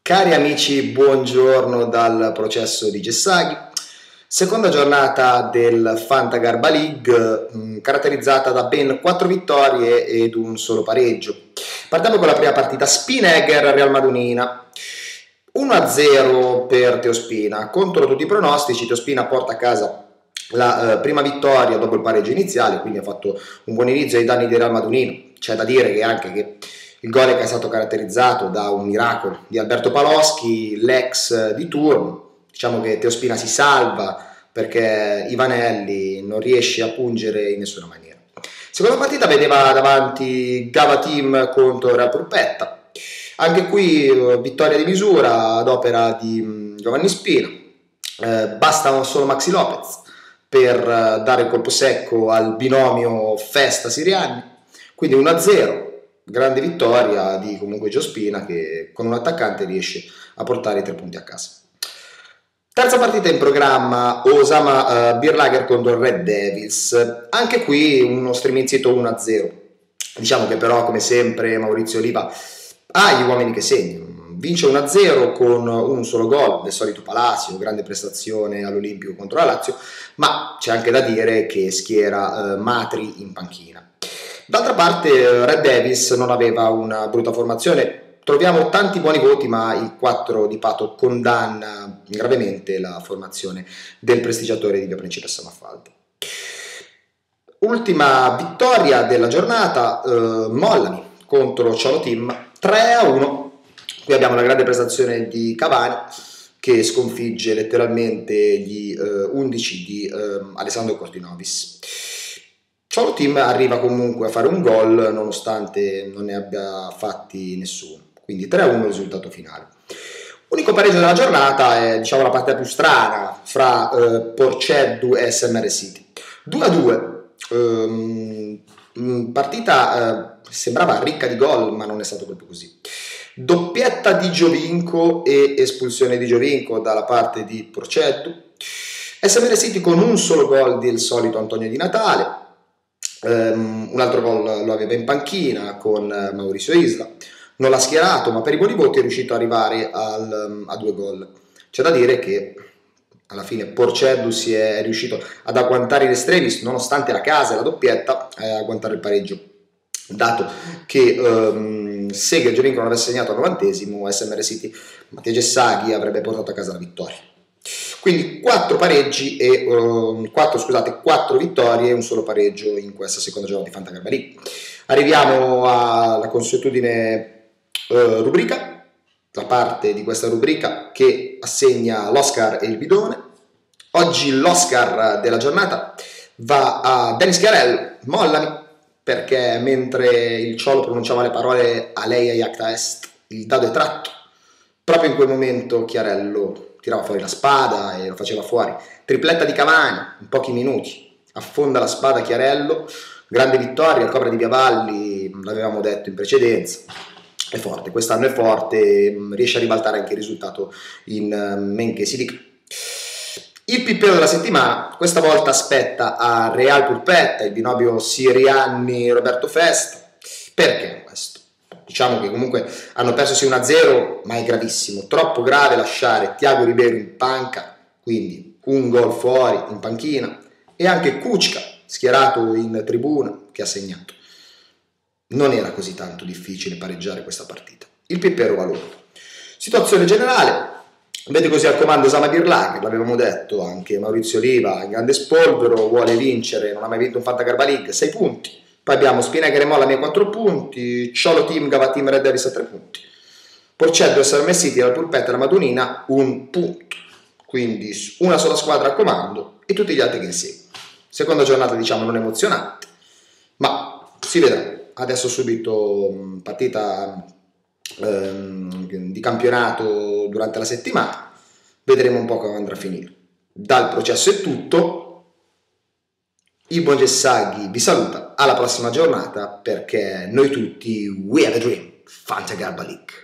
Cari amici, buongiorno dal processo di Gessaghi. Seconda giornata del Fanta Garba League, mh, caratterizzata da ben 4 vittorie ed un solo pareggio. Partiamo con la prima partita, Spinegger Real Madunina. 1-0 per Teospina, contro tutti i pronostici, Teospina porta a casa la eh, prima vittoria dopo il pareggio iniziale, quindi ha fatto un buon inizio ai danni di Real Madunino. C'è da dire che anche che il gol è stato caratterizzato da un miracolo di Alberto Paloschi, l'ex di turno. Diciamo che Teospina si salva perché Ivanelli non riesce a pungere in nessuna maniera. Seconda partita vedeva davanti Gava Team contro Real Purpetta. Anche qui eh, vittoria di misura ad opera di mm, Giovanni Spina. Eh, basta solo Maxi Lopez per eh, dare il colpo secco al binomio Festa Siriani. Quindi 1-0, grande vittoria di comunque Giospina che con un attaccante riesce a portare i tre punti a casa. Terza partita in programma, Osama uh, Birlager contro Red Devils. Anche qui uno striminzito 1-0. Diciamo che però, come sempre, Maurizio Oliva ha gli uomini che segnano. Vince 1-0 con un solo gol del solito Palacio, grande prestazione all'Olimpico contro la Lazio, ma c'è anche da dire che schiera uh, Matri in panchina. D'altra parte eh, Red Davis non aveva una brutta formazione, troviamo tanti buoni voti ma il 4 di Pato condanna gravemente la formazione del prestigiatore di Via Principessa Maffalda. Ultima vittoria della giornata, eh, Mollami contro Ciolo Team 3 a 1. Qui abbiamo la grande prestazione di Cavani che sconfigge letteralmente gli eh, 11 di eh, Alessandro Cortinovis. Ciao Team arriva comunque a fare un gol nonostante non ne abbia fatti nessuno, quindi 3-1 il risultato finale. L'unico pareggio della giornata è diciamo, la partita più strana fra eh, Porceddu e SMR City. 2-2, ehm, partita eh, sembrava ricca di gol ma non è stato proprio così. Doppietta di Giovinco e espulsione di Giovinco dalla parte di Porceddu. SMR City con un solo gol del solito Antonio Di Natale, Um, un altro gol lo aveva in panchina con Mauricio Isla. Non l'ha schierato, ma per i buoni voti è riuscito ad arrivare al, um, a due gol. C'è da dire che alla fine Porceddu si è riuscito ad agguantare in estremis, nonostante la casa e la doppietta, a agguantare il pareggio. Dato che um, se Giovinco non avesse segnato al novantesimo, SMR City Mattia Gessaghi avrebbe portato a casa la vittoria. Quindi 4 pareggi e um, 4, scusate, 4 vittorie e un solo pareggio in questa seconda giornata di Fantagarbari. Arriviamo alla consuetudine uh, rubrica, la parte di questa rubrica che assegna l'Oscar e il bidone. Oggi l'Oscar della giornata va a Dennis Chiarello, mollami, perché mentre il Ciolo pronunciava le parole a lei e Iacta Est, il dado è tratto, proprio in quel momento Chiarello tirava fuori la spada e lo faceva fuori. Tripletta di Cavani in pochi minuti, affonda la spada Chiarello, grande vittoria, il Cobra di Viavalli, l'avevamo detto in precedenza, è forte, quest'anno è forte, riesce a ribaltare anche il risultato in eh, men che si dica. Il pippero della settimana, questa volta aspetta a Real Purpetta, il binomio Sirianni-Roberto Festa. Perché questo? diciamo che comunque hanno perso sì 1-0, ma è gravissimo, troppo grave lasciare Tiago Ribeiro in panca, quindi un gol fuori in panchina, e anche Kuczka schierato in tribuna che ha segnato. Non era così tanto difficile pareggiare questa partita. Il Pippero va loro. Situazione generale, vede così al comando Sama Birlacher, l'avevamo detto, anche Maurizio Oliva, in grande spolvero, vuole vincere, non ha mai vinto un Fanta Garba League, 6 punti poi abbiamo Spinagher e Molla a 4 punti, Ciolo Team, Gava Team, Red Davis a 3 punti. Porceddo e Salme City, la Pulpetta e la Madunina, un punto. Quindi una sola squadra a comando e tutti gli altri che inseguono. Seconda giornata diciamo non emozionante, ma si vedrà. Adesso subito partita ehm, di campionato durante la settimana, vedremo un po' come andrà a finire. Dal processo è tutto, il buon Gessaghi vi saluta, alla prossima giornata perché noi tutti, we have a dream, Fanta Garba League.